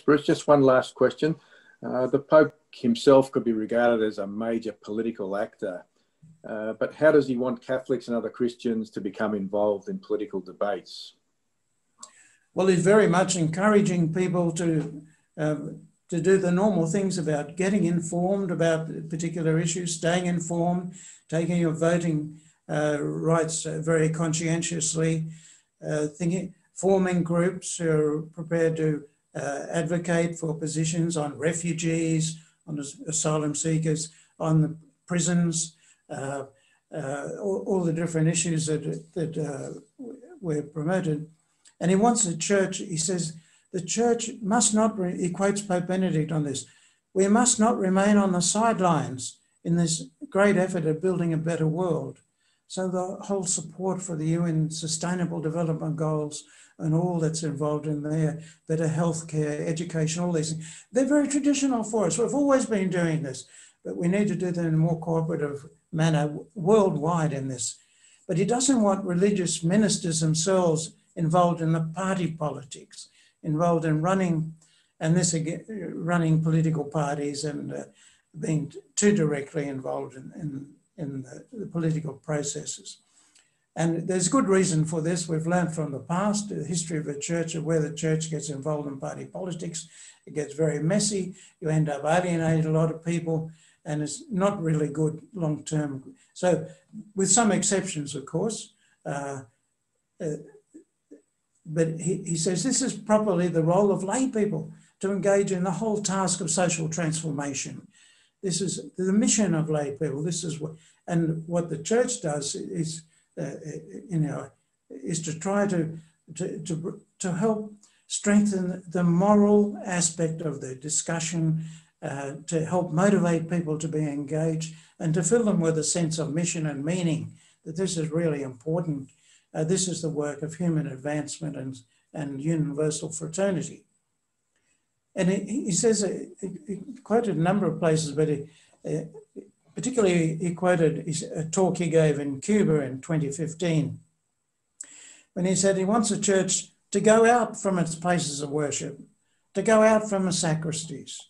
Bruce. Just one last question. Uh, the Pope himself could be regarded as a major political actor, uh, but how does he want Catholics and other Christians to become involved in political debates? Well, he's very much encouraging people to um, to do the normal things about getting informed about particular issues, staying informed, taking your voting uh, rights uh, very conscientiously, uh, thinking, forming groups who are prepared to uh, advocate for positions on refugees, on asylum seekers, on the prisons, uh, uh, all, all, the different issues that, that were promoted. And he wants the church, he says, the church must not, he quotes Pope Benedict on this, we must not remain on the sidelines in this great effort of building a better world. So the whole support for the UN Sustainable Development Goals and all that's involved in there, better healthcare, education, all these things, they're very traditional for us. We've always been doing this, but we need to do them in a more cooperative manner worldwide in this. But he doesn't want religious ministers themselves involved in the party politics involved in running, and this again, running political parties and uh, being too directly involved in, in, in the, the, political processes. And there's good reason for this. We've learned from the past, the history of the church, of where the church gets involved in party politics. It gets very messy. You end up alienating a lot of people, and it's not really good long term. So, with some exceptions, of course, uh, uh, but he, he says this is properly the role of lay people to engage in the whole task of social transformation. This is the mission of lay people. This is what, and what the church does is, uh, you know, is to try to, to, to, to help strengthen the moral aspect of the discussion, uh, to help motivate people to be engaged and to fill them with a sense of mission and meaning, that this is really important uh, this is the work of human advancement and, and universal fraternity. And he, he says, uh, he quoted a number of places, but he, uh, particularly he quoted a talk he gave in Cuba in 2015, when he said he wants the church to go out from its places of worship, to go out from the sacristies,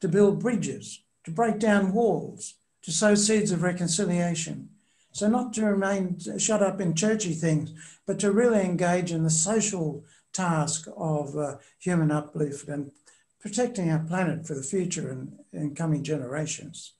to build bridges, to break down walls, to sow seeds of reconciliation, so, not to remain shut up in churchy things, but to really engage in the social task of uh, human uplift and protecting our planet for the future and, and coming generations.